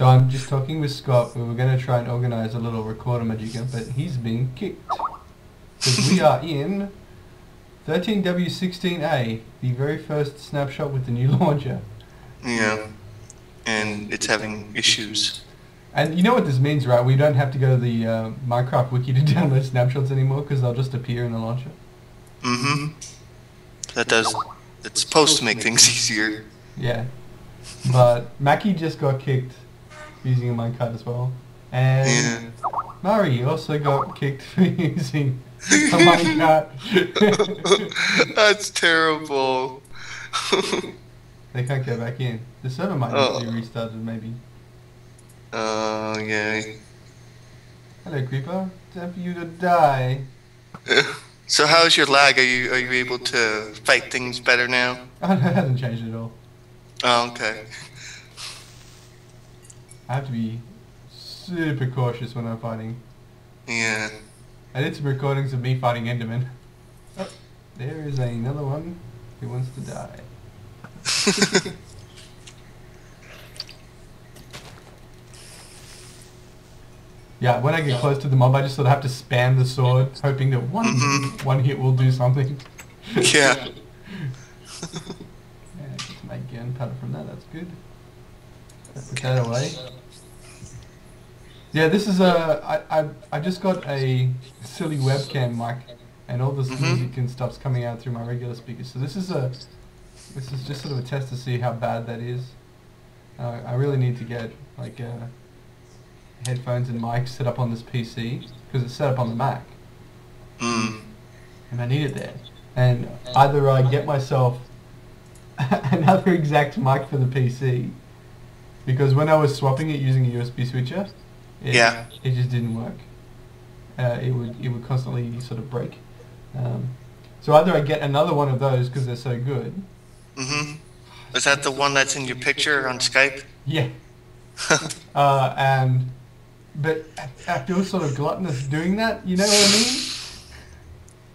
So I'm just talking with Scott. We were going to try and organise a little recorder magician, but he's been kicked. Because we are in 13W16A, the very first snapshot with the new launcher. Yeah. And it's having issues. And you know what this means, right? We don't have to go to the uh, Minecraft wiki to download snapshots anymore because they'll just appear in the launcher. Mm-hmm. That does. It's supposed to make things easier. Yeah. But Mackie just got kicked using a minecart as well. And Yeah. Murray also got kicked for using a minecart. That's terrible. they can't get back in. The server might need to be oh. restarted maybe. Oh, yeah. Hello Creeper. Time for you to die. So how's your lag? Are you are you able to fight things better now? Oh, no, it hasn't changed at all. Oh, okay. I have to be super cautious when I'm fighting. Yeah. I did some recordings of me fighting Enderman. Oh, there is another one who wants to die. Yeah, when I get close to the mob, I just sort of have to spam the sword, hoping that one Mhm. one hit will do something. yeah. Yeah, get my gunpowder from that. That's good. Put that away. Yeah, this is a. I I I just got a silly webcam mic, and all this Mhm. music and stuff's coming out through my regular speakers. So this is a. This is just sort of a test to see how bad that is. Uh, I really need to get like uh, headphones and mics set up on this PC because it's set up on the Mac Mm. and I need it there. And either I get myself another exact mic for the PC, because when I was swapping it using a USB switcher, it, Yeah. it just didn't work. Uh, it would it would constantly sort of break. Um, so either I get another one of those because they're so good. Mm-hmm. Is that the one that's in your picture on Skype? Yeah. uh, and but I, feel sort of gluttonous doing that. You know what I mean?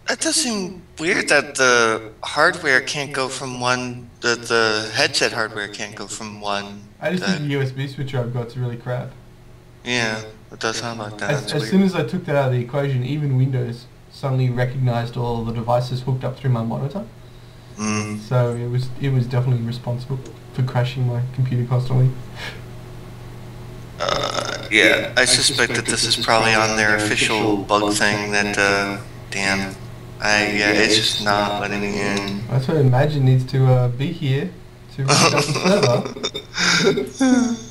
That does seem weird that the hardware can't go from one, the, the headset hardware can't go from one. I just think the USB switcher I've got's really crap. Yeah, it does sound like that. As, as soon as I took that out of the equation, even Windows suddenly recognized all the devices hooked up through my monitor. Mm. So it was it was definitely responsible for crashing my computer constantly. Uh, yeah, I suspect that this is probably on their official bug thing that, uh, damn. I, yeah, it's just not letting me in. That's why Imagine needs to uh, be here to restart the server.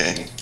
Okay.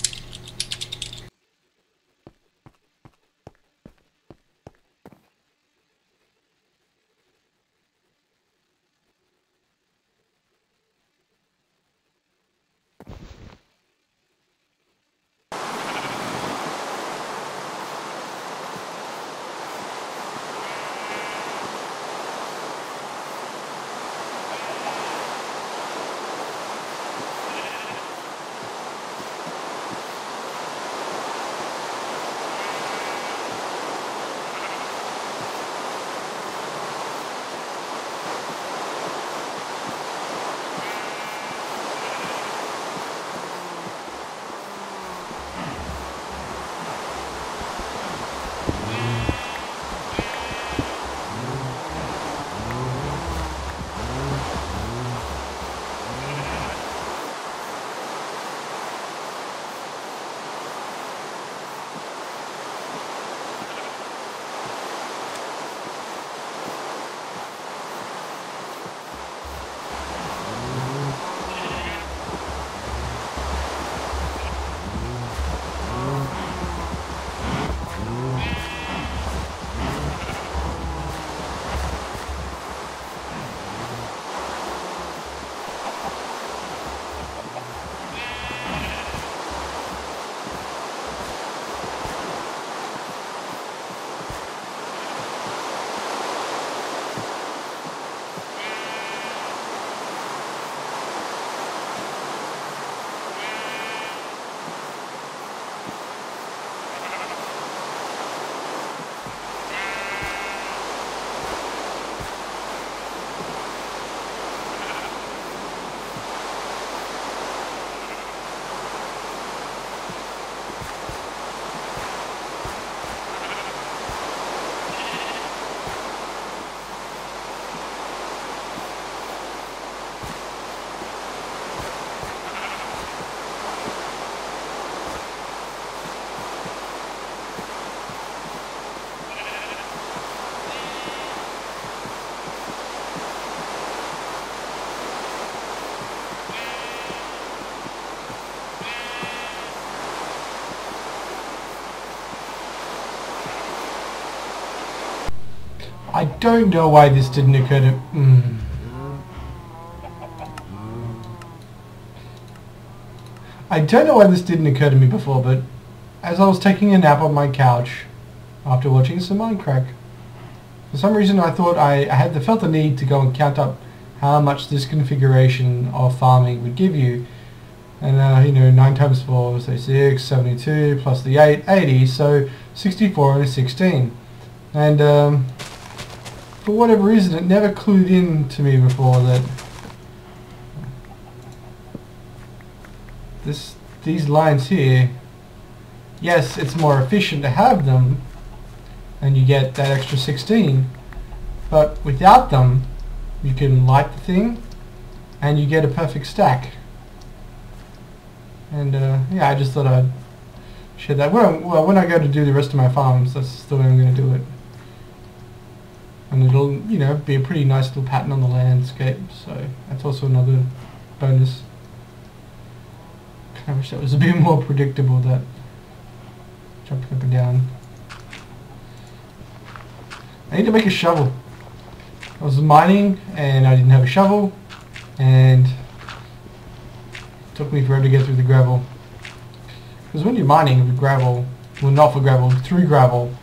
Don't know why this didn't occur to... Mm. I don't know why this didn't occur to me before, but as I was taking a nap on my couch after watching some Minecraft, for some reason I thought I, I had the, felt the need to go and count up how much this configuration of farming would give you. And uh, you know, 9 times 4, so 6, 72, plus the 8, 80, so 64 and a 16. And um, for whatever reason, it never clued in to me before that this these lines here, yes, it's more efficient to have them, and you get that extra 16, but without them, you can light the thing, and you get a perfect stack. And uh, yeah, I just thought I'd share that. Well, when I go to do the rest of my farms, that's the way I'm going to do it. And it'll, you know, be a pretty nice little pattern on the landscape, so that's also another bonus. I wish that was a bit more predictable, that jumping up and down. I need to make a shovel. I was mining and I didn't have a shovel and it took me forever to get through the gravel. Because when you're mining with gravel, well not for gravel, through gravel,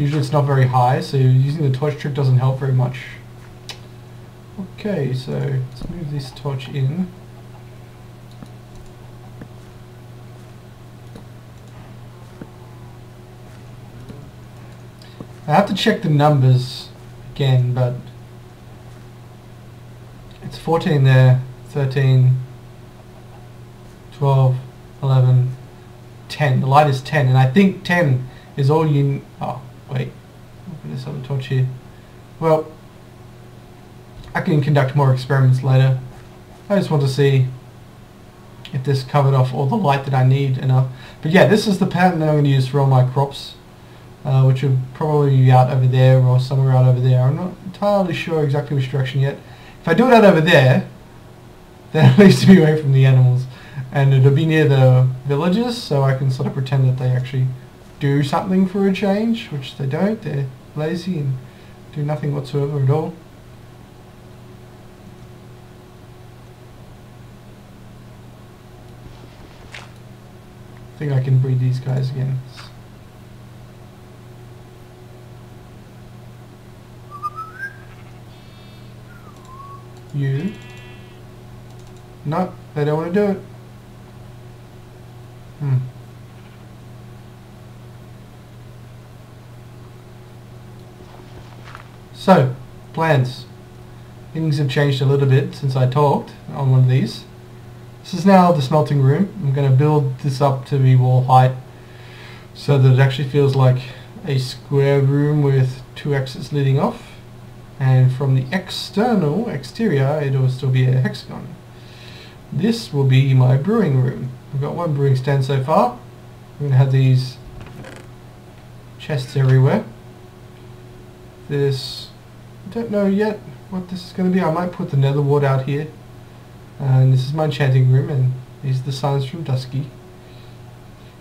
usually it's not very high so using the torch trick doesn't help very much. Okay, so let's move this torch in. I have to check the numbers again, but it's 14 there, 13, 12, 11, 10. The light is 10, and I think 10 is all you... Oh, wait. Put this other torch here. Well, I can conduct more experiments later. I just want to see if this covered off all the light that I need enough. But yeah, this is the pattern that I'm going to use for all my crops uh, which would probably be out over there or somewhere out over there. I'm not entirely sure exactly which direction yet. If I do it out over there, then least to be away from the animals. And it'll be near the villages, so I can sort of pretend that they actually do something for a change, which they don't. They're lazy and do nothing whatsoever at all. I think I can breed these guys again. You. No, they don't want to do it. Hmm. So, plans. Things have changed a little bit since I talked on one of these. This is now the smelting room. I'm going to build this up to be wall height so that it actually feels like a square room with two exits leading off and from the external exterior it will still be a hexagon. This will be my brewing room. I've got one brewing stand so far. I'm going to have these chests everywhere. This, Don't know yet what this is going to be. I might put the nether ward out here. And this is my enchanting room and these are the signs from Dusky.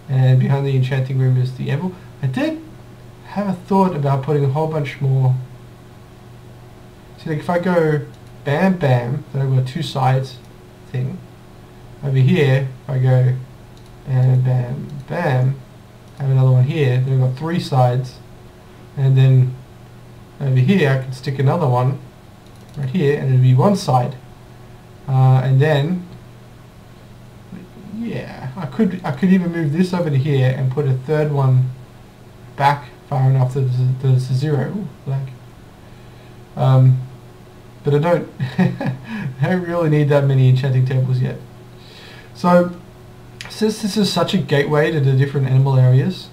And behind the enchanting room is the anvil. I did have a thought about putting a whole bunch more See, like if I go bam, bam, then I've got two sides thing. Over here, if I go bam, bam, bam, I have another one here, then I've got three sides. And then over here, I can stick another one right here, and it'll be one side. Uh, and then, yeah, I could I could even move this over to here and put a third one back far enough that it's a zero. Like, um, but I don't, I don't really need that many enchanting tables yet. So, since this is such a gateway to the different animal areas,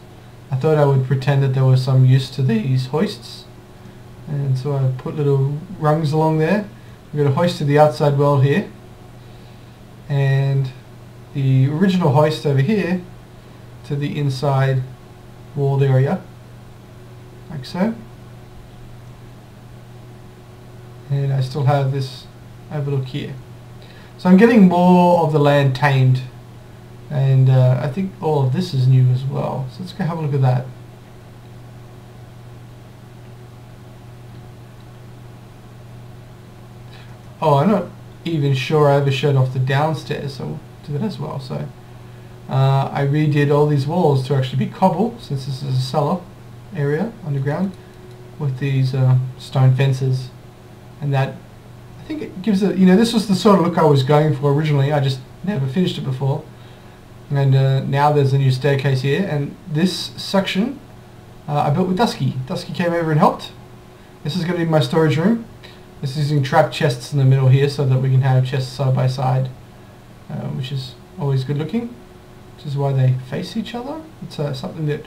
I thought I would pretend that there was some use to these hoists. And so I put little rungs along there. We've got a hoist to the outside world here. And the original hoist over here to the inside walled area, like so. and I still have this overlook here. So I'm getting more of the land tamed and uh, I think all of this is new as well. So let's go have a look at that. Oh, I'm not even sure I ever showed off the downstairs, so we'll do that as well. So uh, I redid all these walls to actually be cobble, since this is a cellar area underground, with these uh, stone fences, and that I think it gives a you know this was the sort of look I was going for originally. I just never finished it before, and uh, now there's a new staircase here, and this section uh, I built with Dusky. Dusky came over and helped. This is going to be my storage room. This is using trap chests in the middle here so that we can have chests side by side, uh, which is always good looking, which is why they face each other. It's uh, something that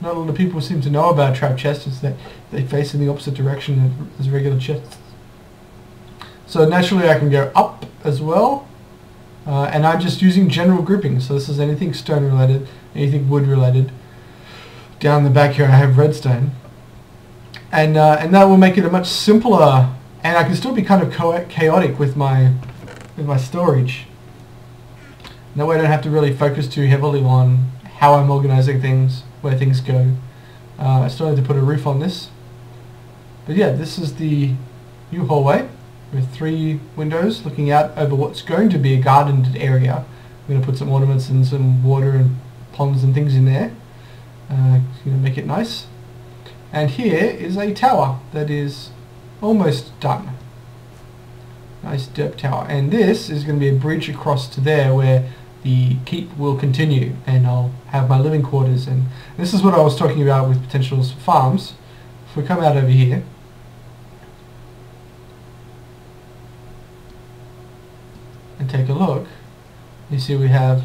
not a lot of people seem to know about trap chests, is that they face in the opposite direction as regular chests. So naturally I can go up as well, uh, and I'm just using general grouping. So this is anything stone related, anything wood related. Down the back here I have redstone. And, uh, and that will make it a much simpler, and I can still be kind of chaotic with my, with my storage. That way I don't have to really focus too heavily on how I'm organizing things, where things go. Uh, I still need to put a roof on this. But yeah, this is the new hallway with three windows looking out over what's going to be a gardened area. I'm going to put some ornaments and some water and ponds and things in there. Uh, to make it nice. And here is a tower that is almost done. Nice derp tower. And this is going to be a bridge across to there where the keep will continue and I'll have my living quarters and this is what I was talking about with potential farms. If we come out over here and take a look, you see we have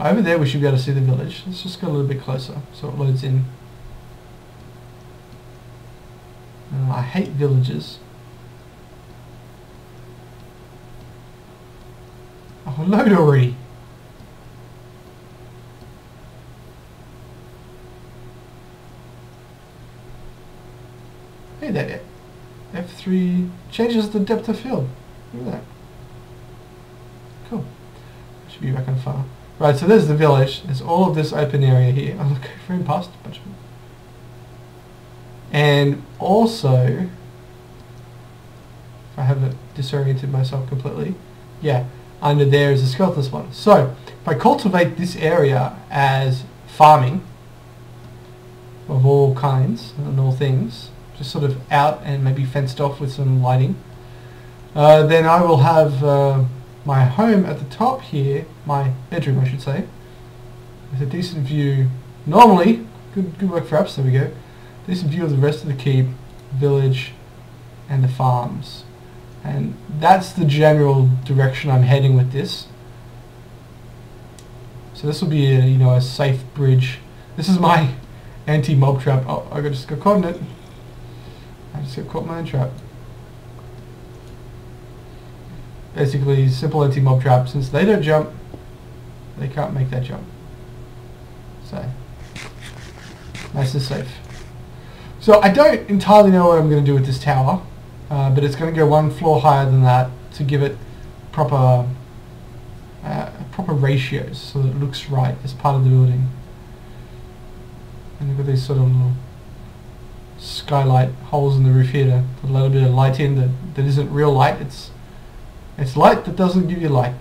over there we should be able to see the village. Let's just go a little bit closer so it loads in. Uh, I hate villages. Oh, load already. Hey there. F3 changes the depth of field. Look at that. Cool. Should be back on file. Right, so there's the village. There's all of this open area here. Oh, look, frame past a bunch of. And also, I haven't disoriented myself completely, yeah, under there is a skeleton spawn. So, if I cultivate this area as farming of all kinds and all things, just sort of out and maybe fenced off with some lighting, uh, then I will have uh, my home at the top here, my bedroom I should say, with a decent view, normally, good, good work for apps, there we go, decent view of the rest of the Cape, village, and the farms. And that's the general direction I'm heading with this. So this will be a, you know, a safe bridge. This is my anti-mob trap. Oh, I just got caught in it. I just got caught in my own trap. Basically, simple anti-mob trap. Since they don't jump, they can't make that jump. So, nice and safe. So I don't entirely know what I'm going to do with this tower. Uh, but it's going to go one floor higher than that to give it proper uh, proper ratios so that it looks right as part of the building. And you've got these sort of little skylight holes in the roof here to put a little bit of light in that, that isn't real light. It's it's light that doesn't give you light.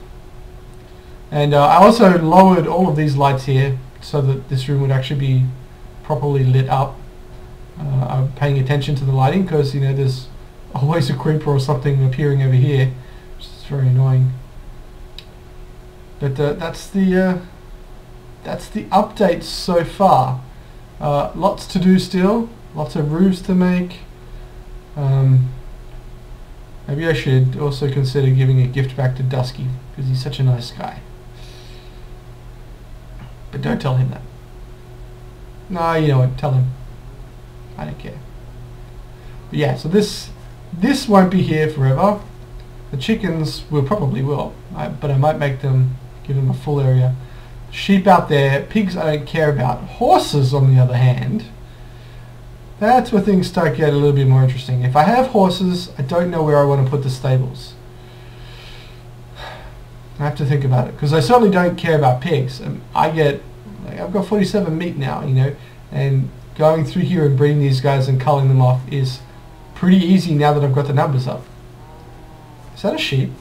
And uh, I also lowered all of these lights here so that this room would actually be properly lit up. Uh, I'm paying attention to the lighting because you know there's always a creeper or something appearing over here, which is very annoying. But uh, that's the uh, that's the update so far. Uh, lots to do still, lots of roofs to make. Um, maybe I should also consider giving a gift back to Dusky because he's such a nice guy. But don't tell him that. No, you know what? Tell him. I don't care. But yeah, so this this won't be here forever. The chickens will probably will, I, but I might make them, give them a full area. Sheep out there, pigs I don't care about. Horses, on the other hand, that's where things start getting a little bit more interesting. If I have horses, I don't know where I want to put the stables. I have to think about it because I certainly don't care about pigs. I get, like, I've got 47 meat now, you know, and going through here and breeding these guys and culling them off is pretty easy now that I've got the numbers up. Is that a sheep?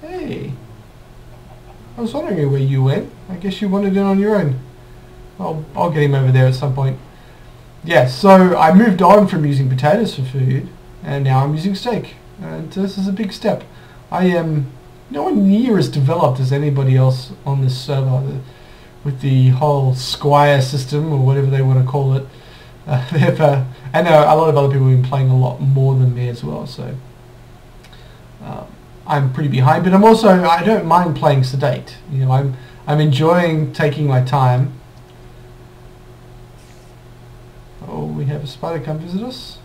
Hey. I was wondering where you went. I guess you wandered in on your own. I'll, I'll get him over there at some point. Yeah, so I moved on from using potatoes for food, and now I'm using steak. And this is a big step. I am nowhere near as developed as anybody else on this server with the whole Squire system, or whatever they want to call it. Uh, uh, and uh, a lot of other people have been playing a lot more than me as well, so... Um, I'm pretty behind, but I'm also I don't mind playing sedate. You know, I'm I'm enjoying taking my time. Oh, we have a spider come visit us.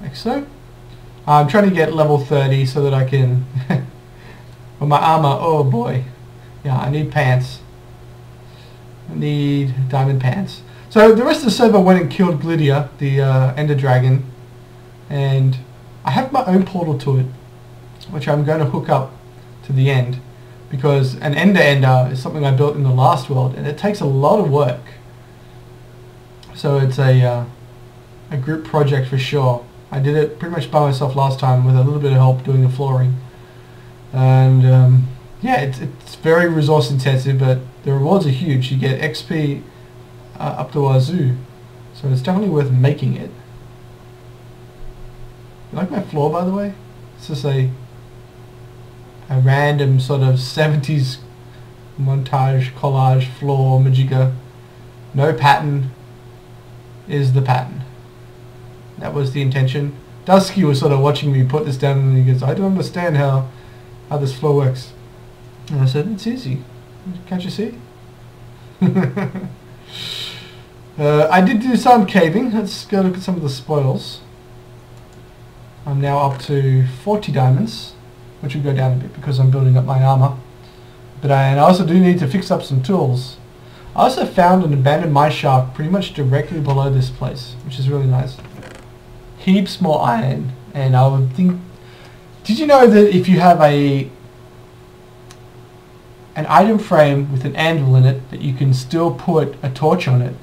Like so. I'm trying to get level 30 so that I can... well, my armor, oh boy. Yeah, I need pants. I need diamond pants. So the rest of the server went and killed Glydia, the uh, Ender Dragon, and I have my own portal to it, which I'm going to hook up to the end, because an Ender Ender is something I built in the last world, and it takes a lot of work. So it's a, uh, a group project for sure. I did it pretty much by myself last time with a little bit of help doing the flooring. And um, yeah, it's, it's very resource intensive, but the rewards are huge. You get XP uh, up to wazoo. So it's definitely worth making it. You like my floor, by the way? It's just a a random sort of 70s montage, collage, floor, majigga. No pattern is the pattern. That was the intention. Dusky was sort of watching me put this down and he goes, I don't understand how, how this floor works. And I said, it's easy. Can't you see? Uh, I did do some caving. Let's go look at some of the spoils. I'm now up to 40 diamonds, which will go down a bit because I'm building up my armor. But I, and I also do need to fix up some tools. I also found an abandoned mine shaft pretty much directly below this place, which is really nice. Heaps more iron, and I would think... Did you know that if you have a an item frame with an anvil in it, that you can still put a torch on it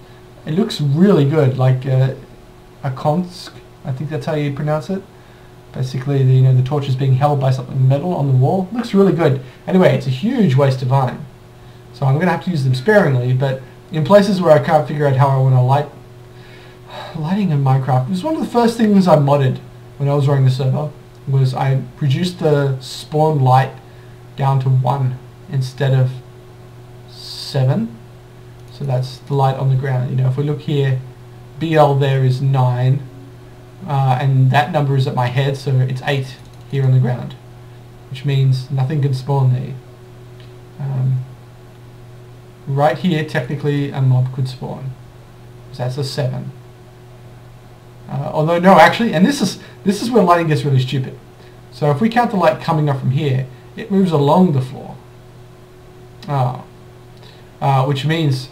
it looks really good, like uh, a konsk. I think that's how you pronounce it. Basically, the, you know, the torch is being held by something metal on the wall. Looks really good. Anyway, it's a huge waste of iron. So I'm going to have to use them sparingly, but in places where I can't figure out how I want to light... Lighting in Minecraft It was one of the first things I modded when I was running the server, was I reduced the spawn light down to 1 instead of 7 so that's the light on the ground. You know, if we look here, BL there is 9, uh, and that number is at my head, so it's 8 here on the ground, which means nothing can spawn there. Um, right here, technically, a mob could spawn. So that's a 7. Uh, although, no, actually, and this is, this is where lighting gets really stupid. So if we count the light coming up from here, it moves along the floor. Ah. Uh, which means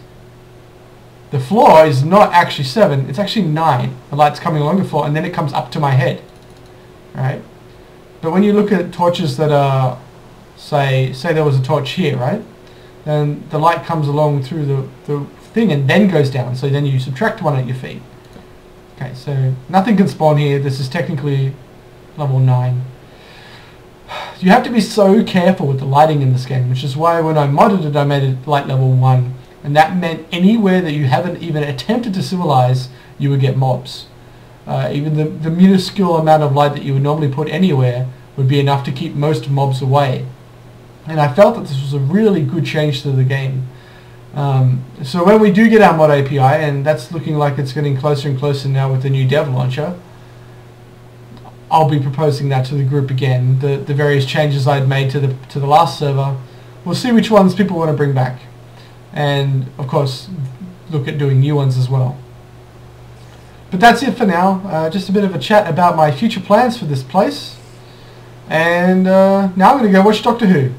the floor is not actually 7, it's actually 9. The light's coming along the floor and then it comes up to my head. Right? But when you look at torches that are, say, say there was a torch here, right? Then the light comes along through the, the thing and then goes down. So then you subtract one at your feet. Okay, so nothing can spawn here. This is technically level 9. You have to be so careful with the lighting in this game, which is why when I modded it, I made it light level 1 and that meant anywhere that you haven't even attempted to civilize, you would get mobs. Uh, even the, the minuscule amount of light that you would normally put anywhere would be enough to keep most mobs away. And I felt that this was a really good change to the game. Um, so when we do get our mod API, and that's looking like it's getting closer and closer now with the new dev launcher, I'll be proposing that to the group again. The the various changes I'd made to the to the last server. We'll see which ones people want to bring back and of course look at doing new ones as well. But that's it for now. Uh, just a bit of a chat about my future plans for this place. And uh, now I'm going to go watch Doctor Who.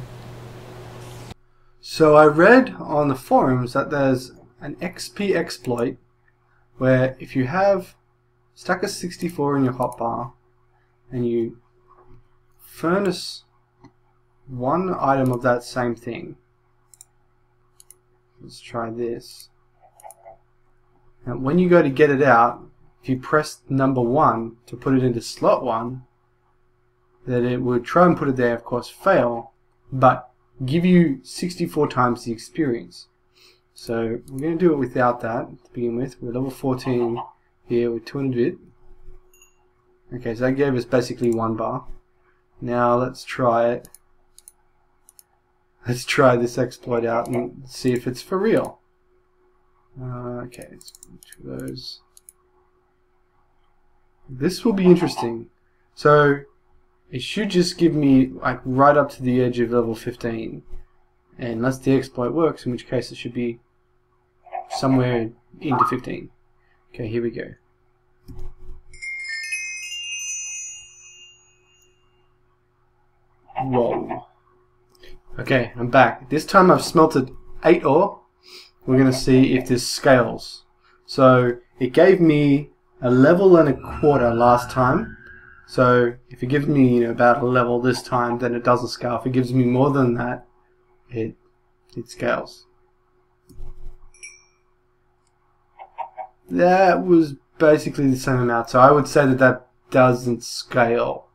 So I read on the forums that there's an XP exploit where if you have Stacker 64 in your hotbar and you furnace one item of that same thing Let's try this. And when you go to get it out, if you press number one to put it into slot one, that it would try and put it there, of course, fail, but give you 64 times the experience. So we're going to do it without that to begin with. We're level 14 here with 200 bit. Okay, so that gave us basically one bar. Now let's try it. Let's try this exploit out and see if it's for real. Uh, okay, let's those. This will be interesting. So it should just give me like right up to the edge of level 15 unless the exploit works in which case it should be somewhere into 15 okay here we go. Whoa. Okay I'm back. This time I've smelted 8 ore. We're gonna see if this scales. So it gave me a level and a quarter last time so if it gives me you know, about a level this time, then it doesn't scale. If it gives me more than that, it it scales. That was basically the same amount, so I would say that that doesn't scale.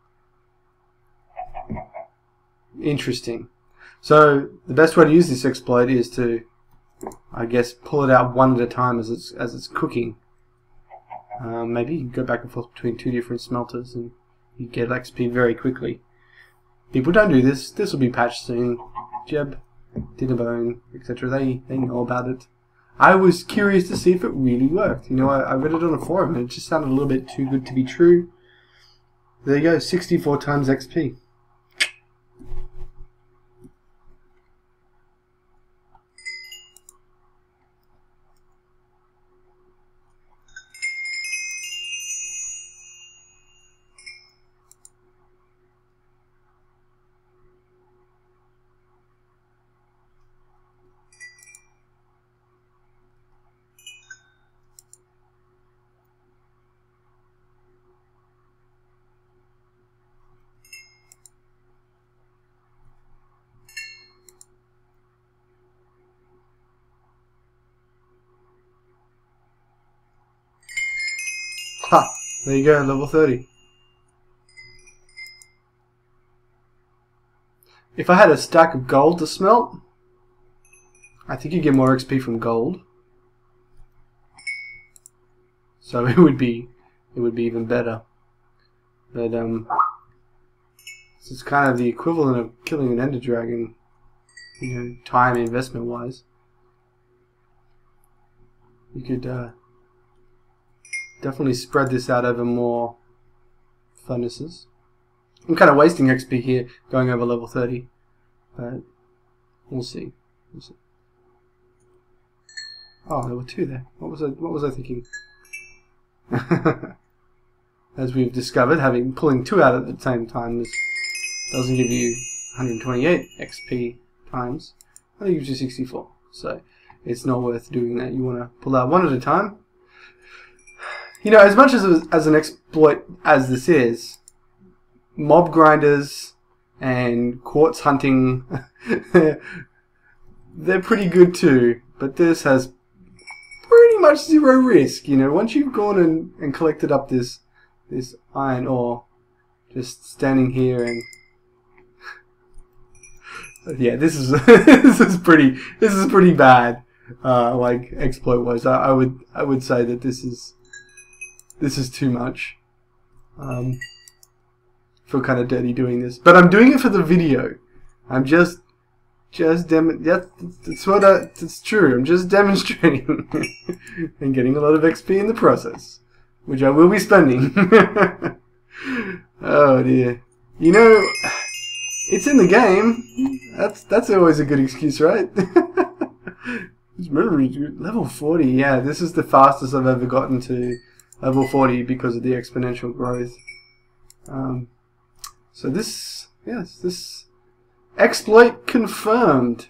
Interesting. So the best way to use this exploit is to, I guess, pull it out one at a time as it's as it's cooking. Um, maybe go back and forth between two different smelters and you get XP very quickly. People don't do this. This will be patched soon. Jeb, Dinnerbone, etc. They they know about it. I was curious to see if it really worked. You know, I, I read it on a forum and it just sounded a little bit too good to be true. There you go, 64 times XP. There you go, level 30. If I had a stack of gold to smelt, I think you'd get more XP from gold. So it would be it would be even better. But um this is kind of the equivalent of killing an ender dragon, you know, time investment wise. You could uh definitely spread this out over more furnaces. I'm kind of wasting XP here going over level 30, but we'll see. We'll see. Oh, there were two there. What was I? What was I thinking? As we've discovered, having pulling two out at the same time doesn't give you 128 XP times. It gives you 64. So it's not worth doing that. You want to pull out one at a time you know, as much as as an exploit as this is, mob grinders and quartz hunting, they're pretty good too. But this has pretty much zero risk. You know, once you've gone and, and collected up this this iron ore, just standing here and yeah, this is this is pretty this is pretty bad. Uh, like exploit wise, I, I would I would say that this is this is too much. Um, feel kind of dirty doing this, but I'm doing it for the video. I'm just, just dem. Yeah, that's what I, it's true. I'm just demonstrating and getting a lot of XP in the process, which I will be spending. oh dear. You know, it's in the game. That's that's always a good excuse, right? level 40. Yeah, this is the fastest I've ever gotten to level 40 because of the exponential growth. Um, so this, yes, this exploit confirmed.